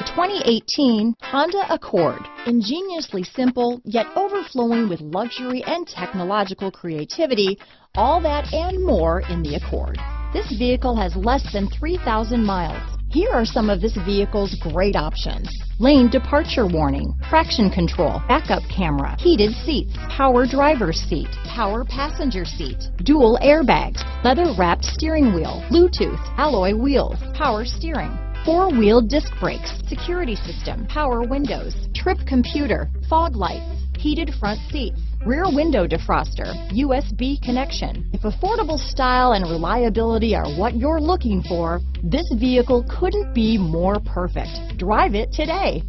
The 2018 Honda Accord. Ingeniously simple, yet overflowing with luxury and technological creativity, all that and more in the Accord. This vehicle has less than 3,000 miles. Here are some of this vehicle's great options. Lane departure warning, traction control, backup camera, heated seats, power driver's seat, power passenger seat, dual airbags, leather wrapped steering wheel, Bluetooth, alloy wheels, power steering, four-wheel disc brakes, security system, power windows, trip computer, fog lights, heated front seats, rear window defroster, USB connection. If affordable style and reliability are what you're looking for, this vehicle couldn't be more perfect. Drive it today.